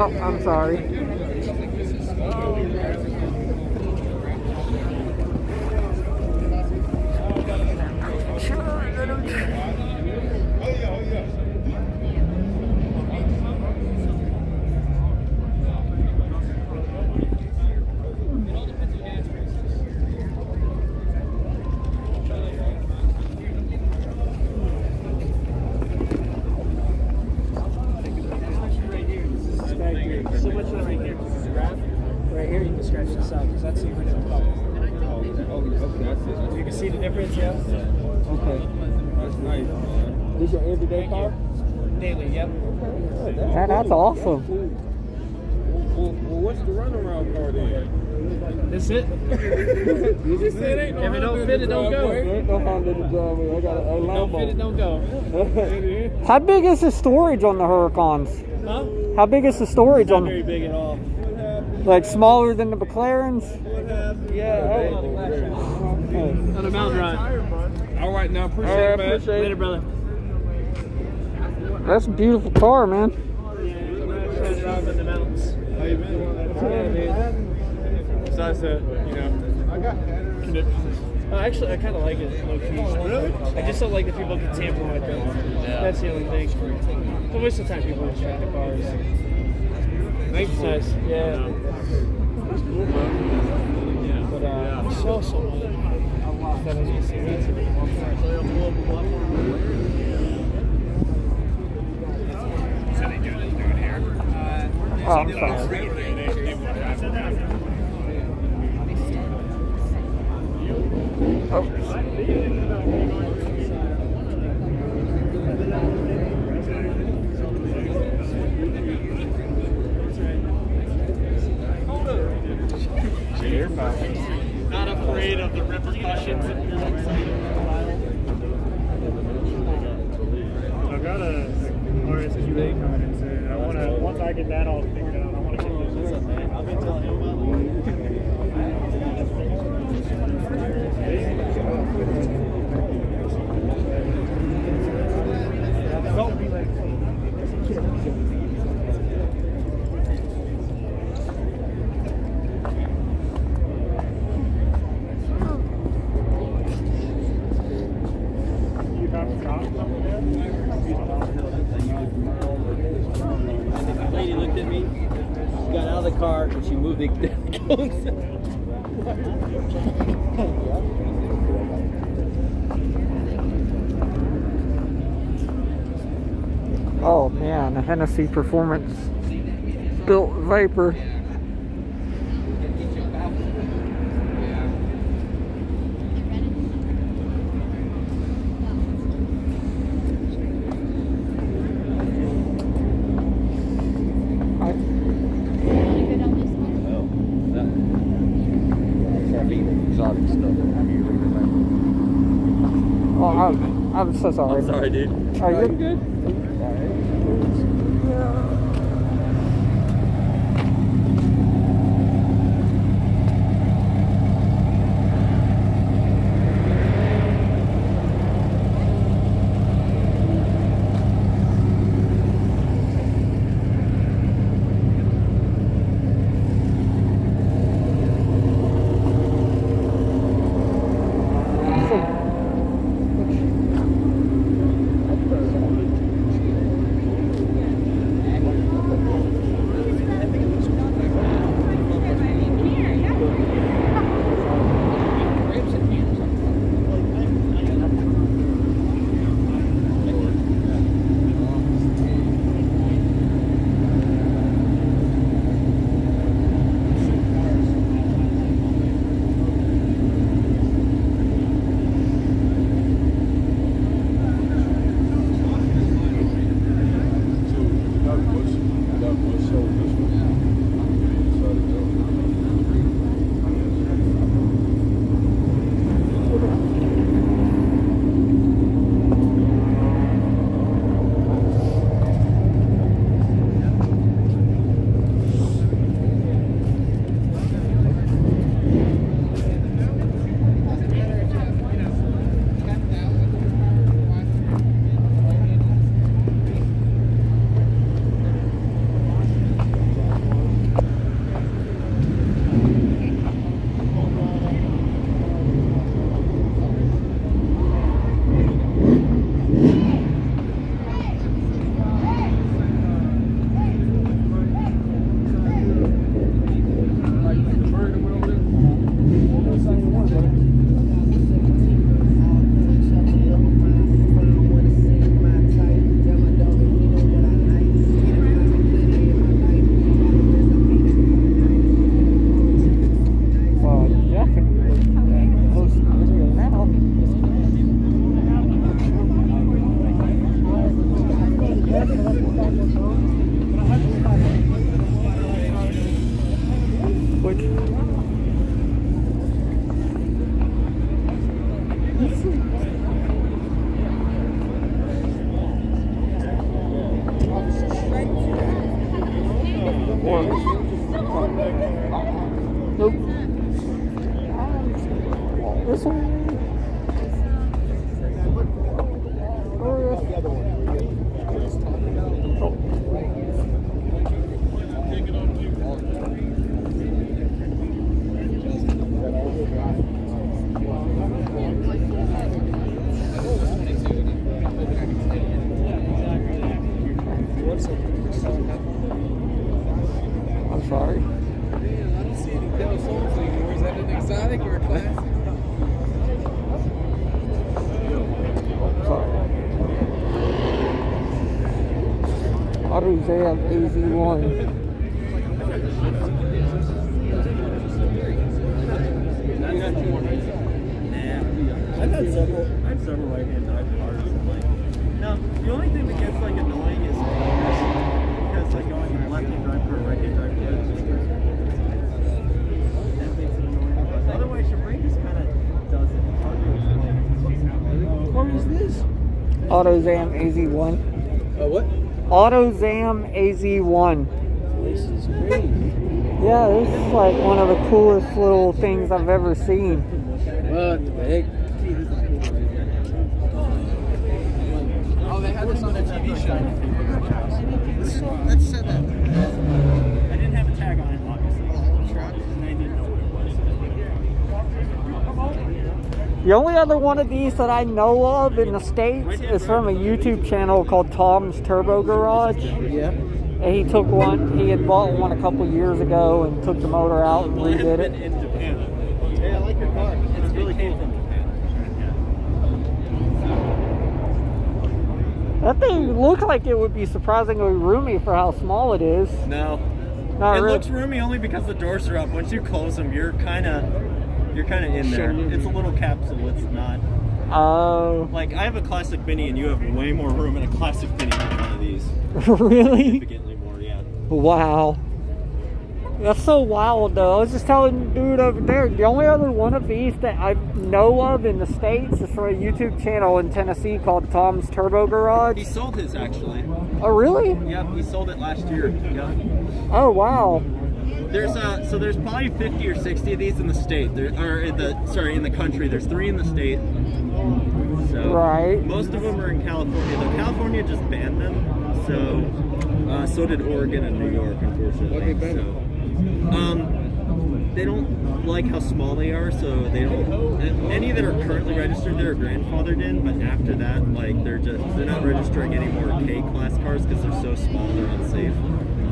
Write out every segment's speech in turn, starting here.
Oh, I'm sorry. So much of right here. Right here, you can scratch this out because that's the original color. You can see the difference, yeah? Okay. That's nice. This your everyday car? Daily, yep. Man, that's awesome. Well, well, what's the runaround car then? That's it. You said ain't no If it don't fit, it don't go. Ain't no Honda in the driveway. I got a, a Don't fit, it don't go. How big is the storage on the Huracans? Huh? How big is the storage Not on very big at all. like smaller than the McLarens? Yeah. On a mountain run. All right, now appreciate All right, it, man. appreciate Later, brother. That's a beautiful car, man. Try to drive in the you been? Besides that, you know. Uh, actually, I kind of like it. Really? I just don't like that people can tamper with it. That's the only thing. But most of the time, people just try the cars. Thanks, It's nice. Yeah. That's cool, bro. But uh, I saw someone that I need to see Oh, I'm sorry. Oh. Not afraid of the repercussions of your I've got a RS Q8 coming in soon. I want to once I get that all figured out, I want to get this. I've been telling him about You have stopped over there? The lady looked at me, she got out of the car, and she moved the cones. Oh man, a Hennessy Performance built Viper. Exotic stuff. Oh, I'm, so sorry. I'm sorry, dude. Are you good? Nope. This one. safari. Man, I don't see any Del Sols anymore. Is that an exotic or a classic? Autozam AZ1. I've had several. I've several right hand is this? AutoZam AZ1. Uh, what? AutoZam AZ1. This is crazy. Yeah, this is like one of the coolest little things I've ever seen. What the heck? Oh, they had this on their TV show. Let's set that. I didn't have a tag on it, obviously. And I didn't know what it was. The only other one of these that I know of in the States is from a YouTube channel called Tom's Turbo Garage. Yeah. And he took one, he had bought one a couple years ago and took the motor out and redid been it. in Japan. Hey, I like your car. It's really cool from Japan. That thing looked like it would be surprisingly roomy for how small it is. No. Not it really. looks roomy only because the doors are up. Once you close them, you're kind of you're kind of in there. It's a little capsule. It's not Oh, like I have a classic Mini, and you have way more room in a classic Mini than one of these. really? Significantly more, yeah. Wow. That's so wild though. I was just telling the dude over there, the only other one of these that I know of in the States is from a YouTube channel in Tennessee called Tom's Turbo Garage. He sold his actually. Oh really? Yeah, he sold it last year. Yeah. Oh wow. There's uh so there's probably 50 or 60 of these in the state. There or in the sorry in the country. There's three in the state. So Right. most of them are in California. Though California just banned them. So uh, so did Oregon and New York, unfortunately. Why'd they ban so, um, they don't like how small they are, so they don't. Any that are currently registered, they're grandfathered in. But after that, like they're just they're not registering any more K class cars because they're so small, they're unsafe.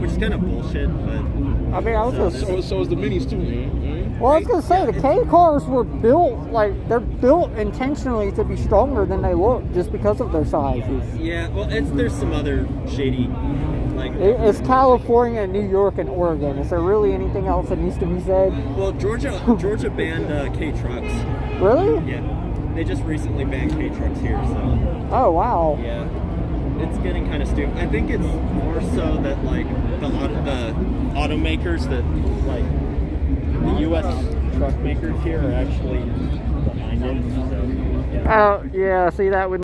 Which is kind of bullshit, but I mean, I was gonna So, so is the minis too, man. well, I was gonna say the K cars were built like they're built intentionally to be stronger than they look, just because of their sizes. yeah. Well, it's there's some other shady, like It- It's California, New York, and Oregon. Is there really anything else that needs to be said? well Georgia Georgia banned uh, K trucks. Really? Yeah, they just recently banned K trucks here, so. Oh wow. Yeah, it's getting kind of stupid. I think it's more so that like the the automakers that like the U.S. truck makers here are actually behind it. So yeah. Oh yeah. See that would